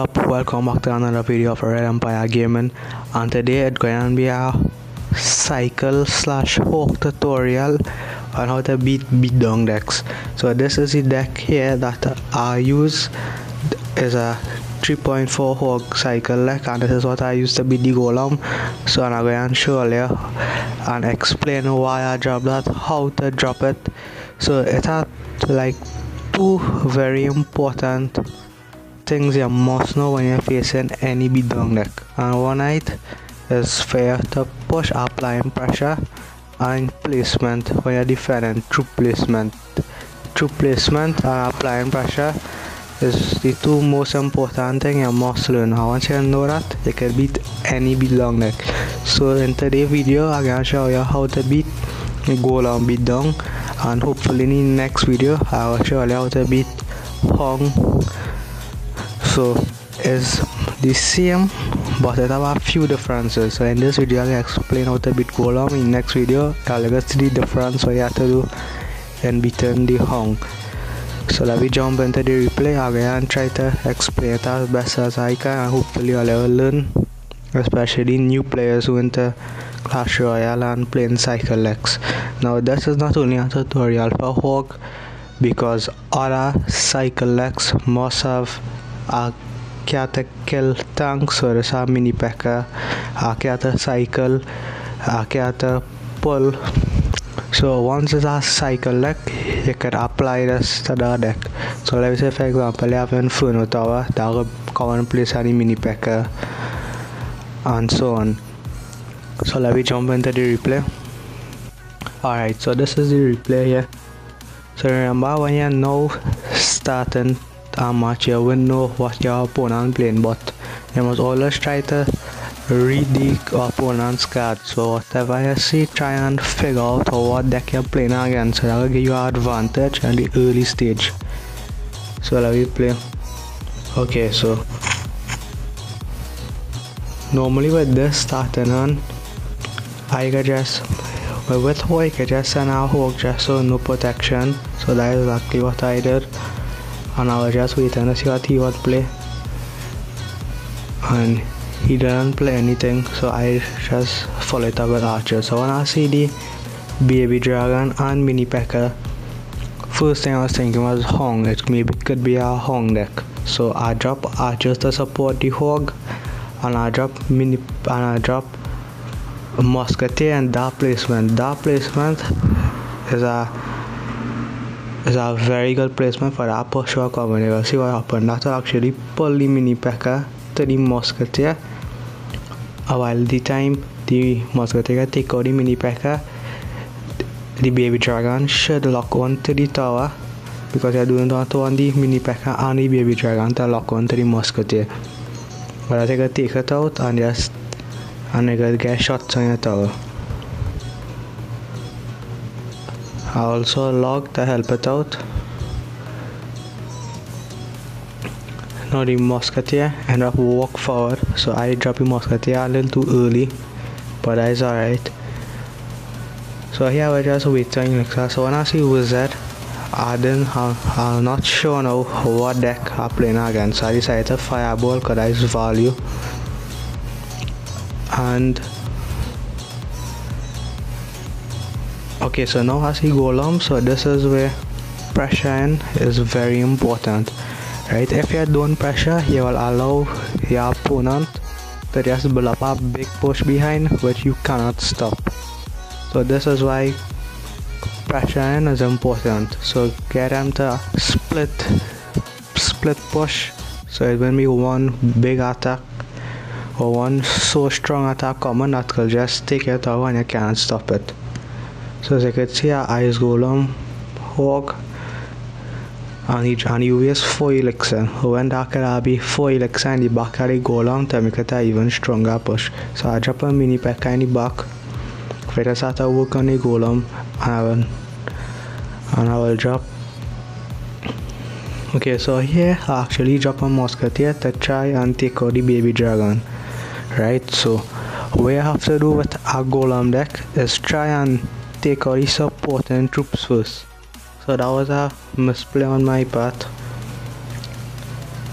up? Welcome back to another video of red empire gaming. And today it's going to be a cycle slash hog tutorial on how to beat beat down decks. So this is the deck here that i use. Is a 3.4 hog cycle deck and this is what i use to beat the golem. So i'm going to show you and explain why i drop that how to drop it. So it had like two very important things you must know when you're facing any beatdown deck. And one night is fair to push applying pressure and placement when you're defending. True placement. True placement and applying pressure is the two most important thing you must learn. And once you know that you can beat any beatdown neck. so in today's video i'm gonna show you how to beat go golem beatdown and hopefully in the next video i will show you how to beat hong so it's the same but there are a few differences. So in this video i'll explain how to beat golem in next video i'll get the difference what you have to do in beating the hong so let me jump into the replay again and try to explain it as best as i can and hopefully i'll ever learn especially new players who enter clash royale and playing cycle x. Now this is not only a tutorial for hog because other cycle x must have a kill tank so there's a mini P.E.K.K.A a cycle a pull. So once it's a cycle deck you can apply this to the deck. So let's say for example you have Inferno Tower that will come and place any mini P.E.K.K.A and so on. So let me jump into the replay. Alright so this is the replay here. So remember when you're now starting how much you will know what your opponent playing but you must always try to read the opponent's card so whatever you see try and figure out what deck you're playing against. So that will give you an advantage at the early stage. So let me play? Okay so normally with this starting on I could just with Hog I just send out Hog just so no protection. So that is exactly what I did and I was just waiting to see what he would play. And he didn't play anything so I just followed up with Archer. So when I see the baby dragon and mini P.E.K.K.A first thing I was thinking was Hong. It maybe could be a Hong deck. So I drop Archers to support the Hog and I drop mini and I drop Musketeer and that placement. That placement is a is a very good placement for that push work coming. You will see what happened. Will actually pull the mini P.E.K.K.A to the musketeer. While the time the musketeer take out the mini P.E.K.K.A, the baby dragon should lock on to the tower because you're doing that on the mini P.E.K.K.A and the baby dragon to lock on to the musketeer. But I think I take it out and just and I get shots on the tower. I also log the help it out. Now the musketeer and up walk forward, so I drop the musketeer a little too early, but that is alright. So here we're just waiting that. So when I see wizard, I didn't I'm, I'm not sure now what deck I'm playing against. So I decided to fireball because that is value. And okay so now as you go along so this is where pressure is very important right? If you're doing pressure you will allow your opponent to just build up a big push behind which you cannot stop. So this is why pressure is important. So get them to split split push. So it will be one big attack or one so strong attack coming that will just take it out and you can't stop it so as you can see our ice golem hawk and he, and he weighs 4 elixir when that could be 4 elixir in the back the golem to make it an even stronger push so I drop a mini P.E.K.K.A in the back for to start work on the golem and I will, and I will drop okay so here I actually drop a musketeer to try and take out the baby dragon right so what you have to do with a golem deck is try and take out the supporting troops first so that was a misplay on my part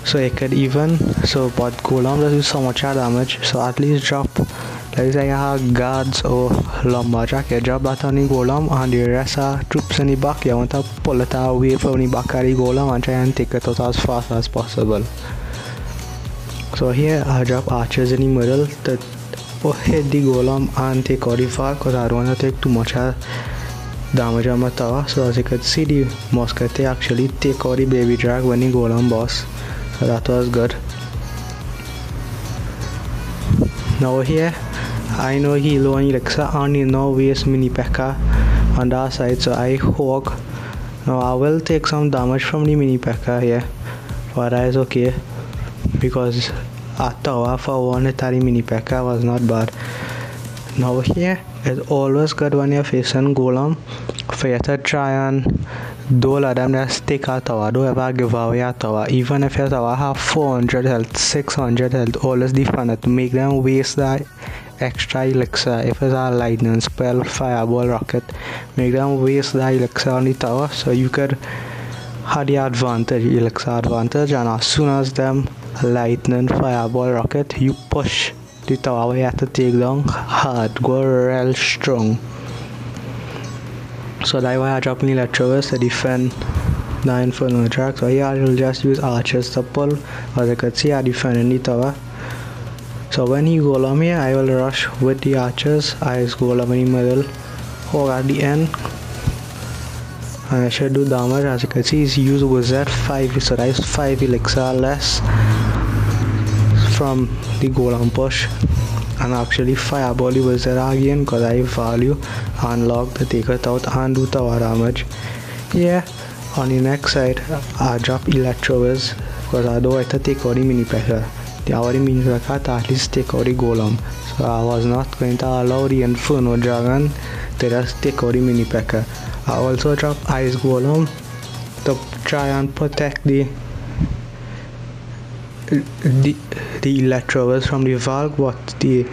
so it could even so but golem does do so much damage so at least drop let's say you have guards or lumberjack you drop that on the golem and the rest are troops in the back you want to pull it away from the back of the golem and try and take it out as fast as possible so here I drop archers in the middle to mini P.E.K.K.A on that side so I hope now I will take some damage from the mini P.E.K.K.A here but that is okay because a tower for one Atari mini P.E.K.K.A was not bad now here it's always good when you're facing golem for you to try and do let them just take a tower don't ever give away a tower even if your tower have 400 health 600 health always defend it make them waste that extra elixir if it's a lightning spell fireball rocket make them waste that elixir on the tower so you could have the advantage elixir advantage and as soon as them lightning fireball rocket you push the tower you have to take down hard go real strong so that's why I drop in Electrowers to defend the Inferno track. So here I will just use archers to pull. As you can see I defend the tower. So when he go golem here I will rush with the archers. I just golem in the middle. Or at the end. And I should do damage as you can see he's used wizard 5 so that is 5 elixir less from the push. And actually fireball there again because I value. Unlock the take it out and do tower damage. Yeah on the next side I drop electrowers because I don't to take out the mini pressure. The already mini pressure to at least take out the golem. So I was not going to allow the inferno dragon to just take out the mini pressure. I also drop ice golem to try and protect the the the electrowers from the valve what the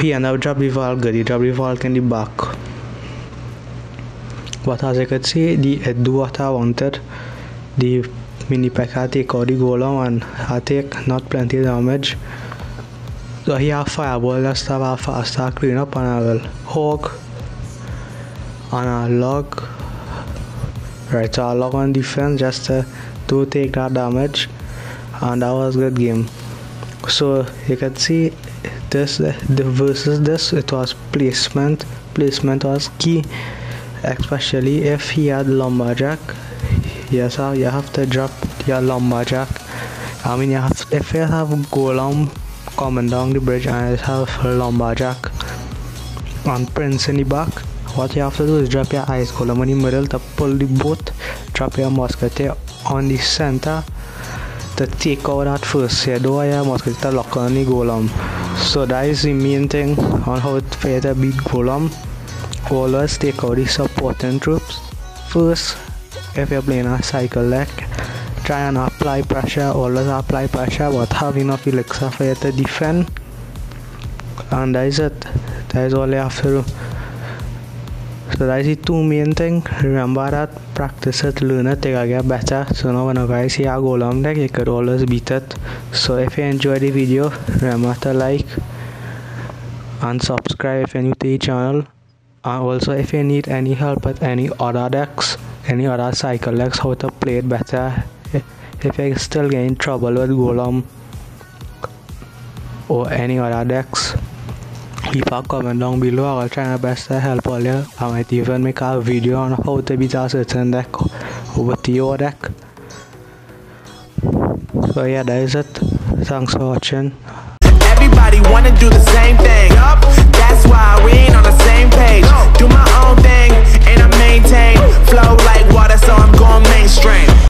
he ended up the valve good he the valve in the back. But as you can see the it do what I wanted the mini P.E.K.K.A take out the golem and I take not plenty damage. So he have fireball just have a faster clean up and I will hog and I log right so I log on defense just to, to take that damage and that was good game. So you can see this the versus this it was placement. Placement was key especially if he had lumberjack. Yes uh, you have to drop your lumberjack. I mean you have if you have golem coming down the bridge and you have lumberjack and prince in the back what you have to do is drop your ice golem in the middle to pull the boat drop your musketeer on the center take out that first shadow I must get the lock on the golem so that is the main thing on how to to beat golem always take out the supporting troops. First if you're playing a cycle deck try and apply pressure always apply pressure but have enough elixir for you to defend. And that is it. That is all you have to do it learn it take get better so now when you guys see a golem deck you could always beat so if you enjoyed the video to like and subscribe if you're new to the channel and also if you need any help with any other decks any other cycle decks how to play it better if you're still getting trouble with golem or any other decks Hip-hop comment down below. I will try my best to help all you. I might even make a video on how to beat a certain deck with your deck. So yeah, that is it. Thanks for watching. Everybody wanna do the same thing. That's why we ain't on the same page. Do my own thing and I maintain flow like water, so I'm.